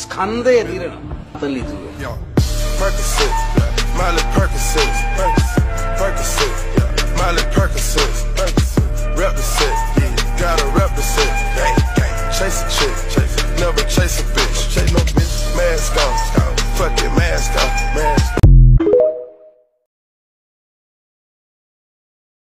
സ്കന്ധയെ തീരണം തല്ലിച്ചു Yo, Percocet, Molly Percocet, Percocet, Molly Percocet, represent, gotta represent, chase a chick, never chase a bitch, chase no bitch, mask off, on,